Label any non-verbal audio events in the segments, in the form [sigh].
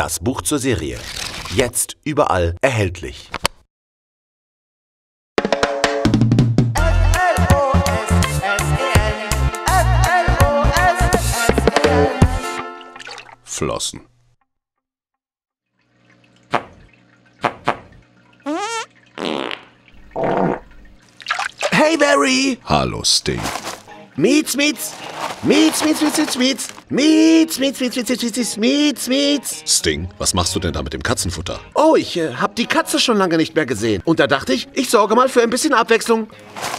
Das Buch zur Serie. Jetzt überall erhältlich. Flossen. Hey Barry! Hallo, Sting. Meets, meets! Meets, meets, meets, meets, meets! Meets, meets, meets, meets, meets, meets, meets, meets! Sting, was machst du denn da mit dem Katzenfutter? Oh, ich äh, hab die Katze schon lange nicht mehr gesehen. Und da dachte ich, ich sorge mal für ein bisschen Abwechslung.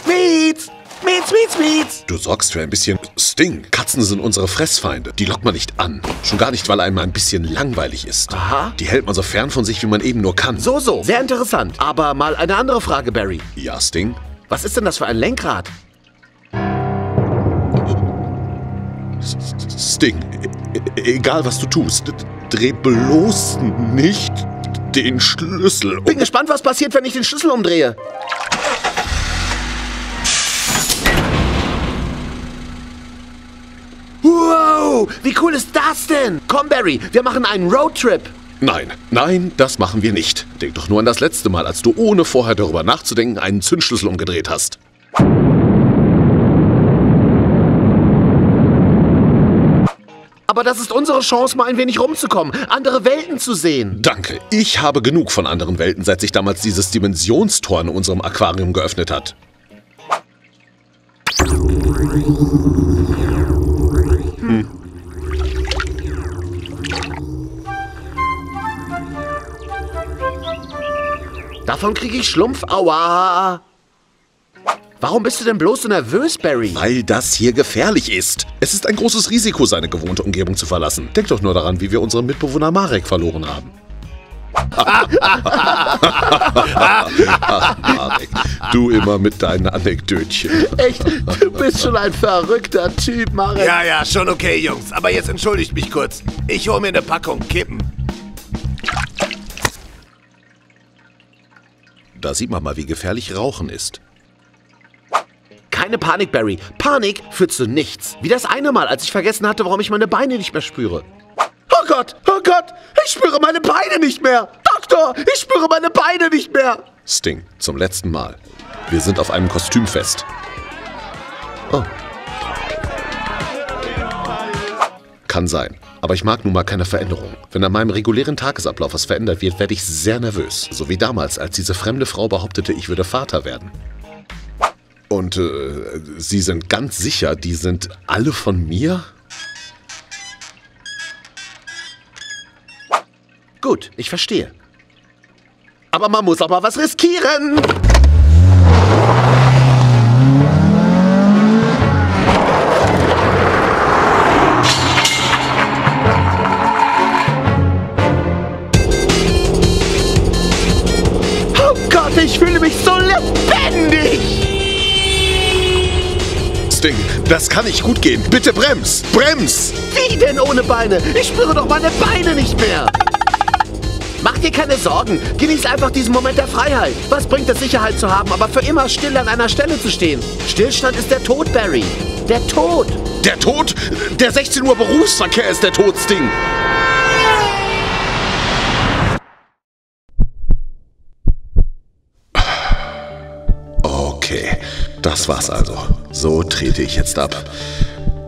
Meets! Meets, meets, meets! Du sorgst für ein bisschen Sting. Katzen sind unsere Fressfeinde. Die lockt man nicht an. Schon gar nicht, weil einem ein bisschen langweilig ist. Aha. Die hält man so fern von sich, wie man eben nur kann. So, so. Sehr interessant. Aber mal eine andere Frage, Barry. Ja, Sting? Was ist denn das für ein Lenkrad? Sting, e egal was du tust, dreh bloß nicht den Schlüssel um. Bin gespannt, was passiert, wenn ich den Schlüssel umdrehe. Wow, wie cool ist das denn? Komm, Barry, wir machen einen Roadtrip. Nein, nein, das machen wir nicht. Denk doch nur an das letzte Mal, als du ohne vorher darüber nachzudenken einen Zündschlüssel umgedreht hast. Aber das ist unsere Chance, mal ein wenig rumzukommen, andere Welten zu sehen. Danke, ich habe genug von anderen Welten, seit sich damals dieses Dimensionstor in unserem Aquarium geöffnet hat. Davon kriege ich Schlumpf. Warum bist du denn bloß so nervös, Barry? Weil das hier gefährlich ist. Es ist ein großes Risiko, seine gewohnte Umgebung zu verlassen. Denk doch nur daran, wie wir unseren Mitbewohner Marek verloren haben. [laughs] Marek, du immer mit deinen Anekdötchen. Echt, du bist schon ein verrückter Typ, Marek. Ja, ja, schon okay, Jungs. Aber jetzt entschuldigt mich kurz. Ich hole mir eine Packung Kippen. Da sieht man mal, wie gefährlich Rauchen ist. Keine Panik, Barry. Panik führt zu nichts. Wie das eine Mal, als ich vergessen hatte, warum ich meine Beine nicht mehr spüre. Oh Gott, oh Gott, ich spüre meine Beine nicht mehr. Doktor, ich spüre meine Beine nicht mehr. Sting, zum letzten Mal. Wir sind auf einem Kostümfest. Oh. Kann sein. Aber ich mag nun mal keine Veränderung. Wenn an meinem regulären Tagesablauf was verändert wird, werde ich sehr nervös. So wie damals, als diese fremde Frau behauptete, ich würde Vater werden. Und äh, Sie sind ganz sicher, die sind alle von mir? Gut, ich verstehe. Aber man muss auch mal was riskieren. Sting, das kann nicht gut gehen. Bitte brems! Brems! Wie denn ohne Beine? Ich spüre doch meine Beine nicht mehr. Mach dir keine Sorgen. Genieß einfach diesen Moment der Freiheit. Was bringt es, Sicherheit zu haben, aber für immer still an einer Stelle zu stehen? Stillstand ist der Tod, Barry. Der Tod. Der Tod? Der 16 Uhr Berufsverkehr ist der Tod, Sting. Okay, das war's also. So trete ich jetzt ab.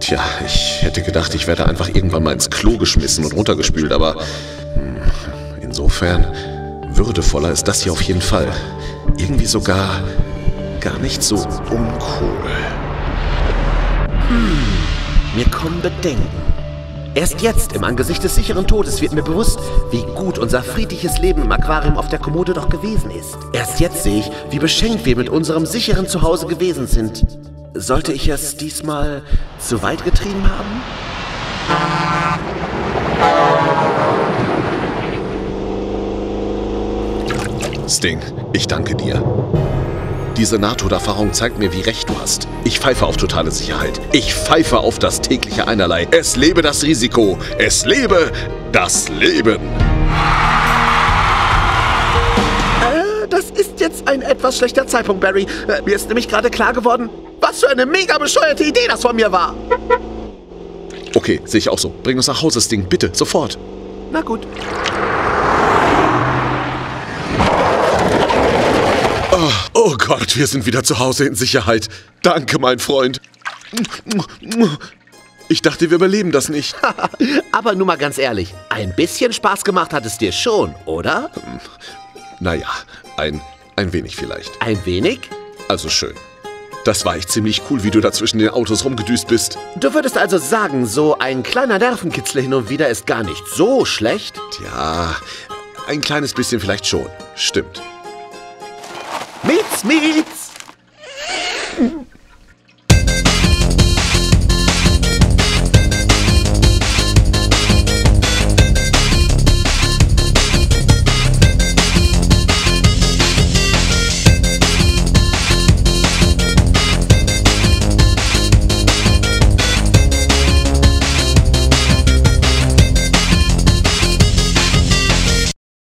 Tja, ich hätte gedacht, ich werde einfach irgendwann mal ins Klo geschmissen und runtergespült, aber hm, insofern würdevoller ist das hier auf jeden Fall. Irgendwie sogar gar nicht so uncool. Mir kommen Bedenken. Erst jetzt, im Angesicht des sicheren Todes, wird mir bewusst, wie gut unser friedliches Leben im Aquarium auf der Kommode doch gewesen ist. Erst jetzt sehe ich, wie beschenkt wir mit unserem sicheren Zuhause gewesen sind. Sollte ich es diesmal zu weit getrieben haben? Sting, ich danke dir. Diese Nahtoderfahrung zeigt mir, wie recht du hast. Ich pfeife auf totale Sicherheit. Ich pfeife auf das tägliche Einerlei. Es lebe das Risiko. Es lebe das Leben. Äh, das ist jetzt ein etwas schlechter Zeitpunkt, Barry. Äh, mir ist nämlich gerade klar geworden, was für eine mega bescheuerte Idee das von mir war. Okay, sehe ich auch so. Bring uns nach Hause, Sting. Bitte, sofort. Na gut. Oh Gott, wir sind wieder zu Hause in Sicherheit. Danke, mein Freund. Ich dachte, wir überleben das nicht. [laughs] Aber nur mal ganz ehrlich, ein bisschen Spaß gemacht hat es dir schon, oder? Naja, ein, ein wenig vielleicht. Ein wenig? Also schön. Das war echt ziemlich cool, wie du da zwischen den Autos rumgedüst bist. Du würdest also sagen, so ein kleiner Nervenkitzler hin und wieder ist gar nicht so schlecht? Tja, ein kleines bisschen vielleicht schon. Stimmt. Mietz, Mietz!